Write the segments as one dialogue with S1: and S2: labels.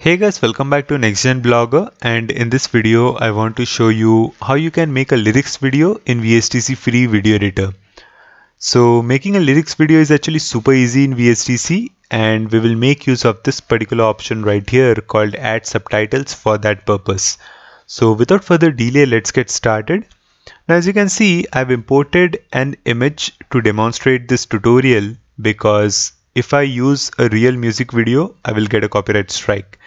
S1: Hey guys, welcome back to NextGen Blogger and in this video I want to show you how you can make a lyrics video in VSDC free video editor. So making a lyrics video is actually super easy in VSDC and we will make use of this particular option right here called add subtitles for that purpose. So without further delay let's get started. Now as you can see I've imported an image to demonstrate this tutorial because if I use a real music video, I will get a copyright strike.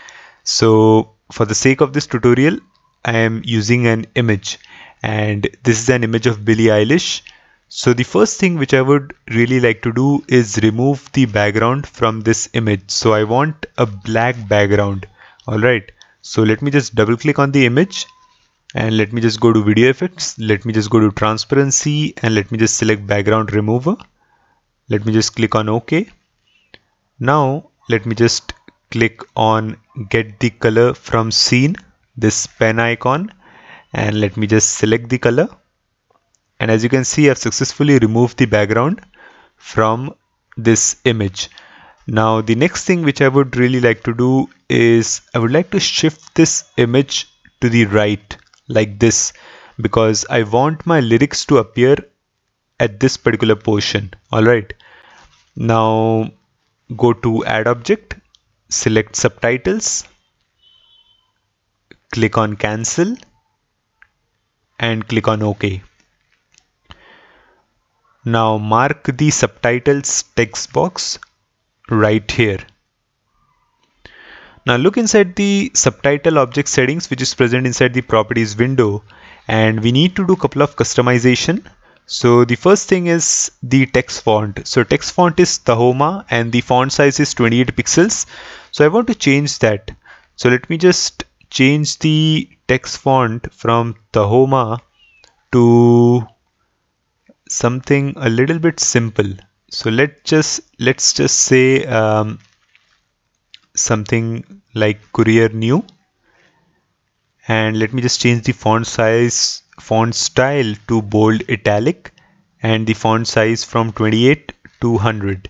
S1: So for the sake of this tutorial, I am using an image and this is an image of Billie Eilish. So the first thing which I would really like to do is remove the background from this image. So I want a black background. All right. So let me just double click on the image and let me just go to video effects. Let me just go to transparency and let me just select background remover. Let me just click on OK now let me just click on get the color from scene this pen icon and let me just select the color. And as you can see I've successfully removed the background from this image. Now the next thing which I would really like to do is I would like to shift this image to the right like this because I want my lyrics to appear at this particular portion. Alright now go to add object select subtitles click on cancel and click on OK. Now mark the subtitles text box right here. Now look inside the subtitle object settings which is present inside the properties window and we need to do a couple of customization so the first thing is the text font. So text font is Tahoma and the font size is 28 pixels. So I want to change that. So let me just change the text font from Tahoma to something a little bit simple. So let's just let's just say um, something like Courier New and let me just change the font size font style to bold italic and the font size from 28 to 100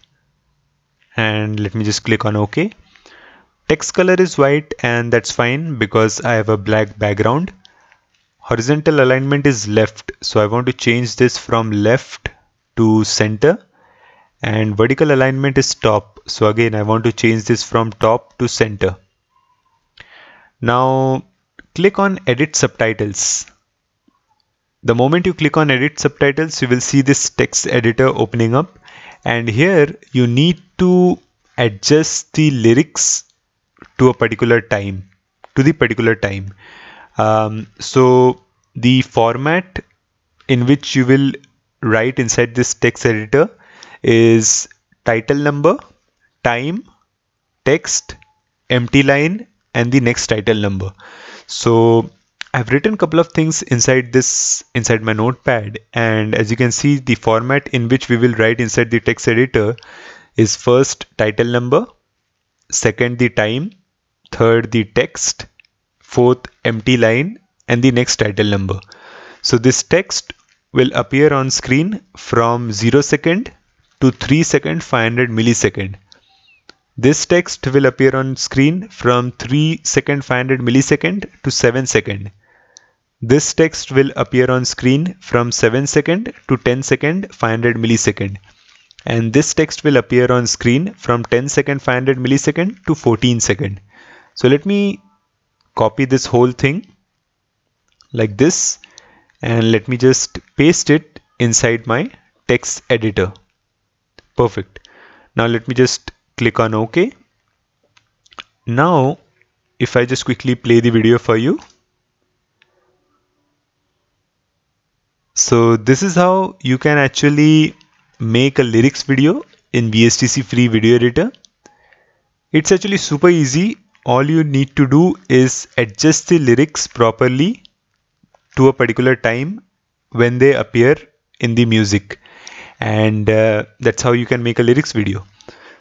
S1: and let me just click on OK. Text color is white and that's fine because I have a black background. Horizontal alignment is left so I want to change this from left to center. And vertical alignment is top so again I want to change this from top to center. Now click on edit subtitles the moment you click on edit subtitles, you will see this text editor opening up. And here you need to adjust the lyrics to a particular time, to the particular time. Um, so the format in which you will write inside this text editor is title number, time, text, empty line, and the next title number. So I've written a couple of things inside this inside my notepad and as you can see the format in which we will write inside the text editor is first title number second the time third the text fourth empty line and the next title number. So this text will appear on screen from 0 second to 3 second 500 millisecond. This text will appear on screen from 3 second 500 millisecond to 7 second this text will appear on screen from 7 second to 10 second 500 millisecond and this text will appear on screen from 10 second 500 millisecond to 14 second. So let me copy this whole thing like this and let me just paste it inside my text editor. Perfect. Now let me just click on OK. Now if I just quickly play the video for you So this is how you can actually make a lyrics video in VSDC free video editor. It's actually super easy. All you need to do is adjust the lyrics properly to a particular time when they appear in the music and uh, that's how you can make a lyrics video.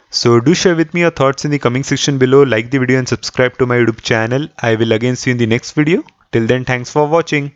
S1: So do share with me your thoughts in the comment section below, like the video and subscribe to my YouTube channel. I will again see you in the next video. Till then, thanks for watching.